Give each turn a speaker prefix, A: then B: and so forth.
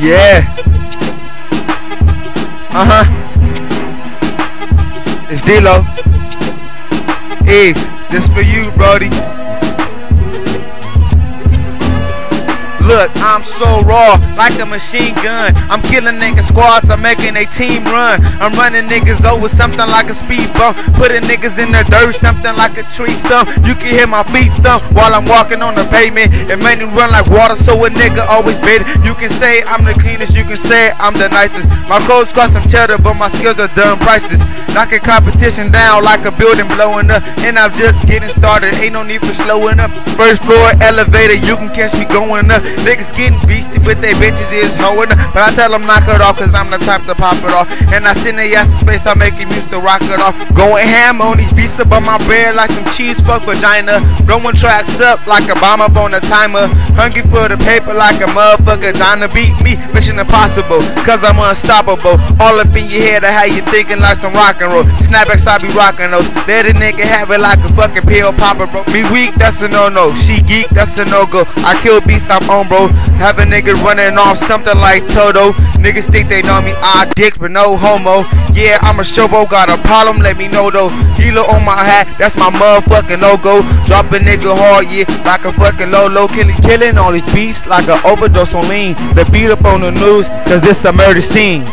A: Yeah. Uh huh. It's D-Lo. Eggs. This for you, Brody. Look, I'm so raw, like a machine gun. I'm killing niggas squads, I'm making a team run. I'm running niggas over something like a speed bump. Putting niggas in the dirt, something like a tree stump. You can hear my feet stump while I'm walking on the pavement. It made me run like water, so a nigga always bid. You can say I'm the cleanest, you can say I'm the nicest. My clothes cost some cheddar, but my skills are done priceless. Knocking competition down like a building blowing up. And I'm just getting started, ain't no need for slowing up. First floor elevator, you can catch me going up. Niggas getting beastie with their bitches is hoeing. But I tell them knock it off, cause I'm the type to pop it off. And I send their ass to space, I make him used to rock it off. Going ham on these beasts above my bread like some cheese fuck vagina. Blowing tracks up like a bomb up on a timer. Hungry for the paper like a motherfucker to beat me. Mission impossible, cause I'm unstoppable. All up in your head, I have you thinking like some rock and roll. Snapbacks, I be rocking those. Let a nigga have it like a fucking pill popper, bro. Me weak, that's a no no. She geek, that's a no go. I kill beats, I'm on, bro. Have a nigga running off something like Toto. Niggas think they know me, I dick, but no homo. Yeah, I'm a showbo, got a problem, let me know though. Hilo on my hat, that's my motherfucking logo. Drop a nigga hard, yeah, like a fucking Lolo. Killing, killing all these beats like an overdose on lean. The beat up on the news, cause it's a murder scene.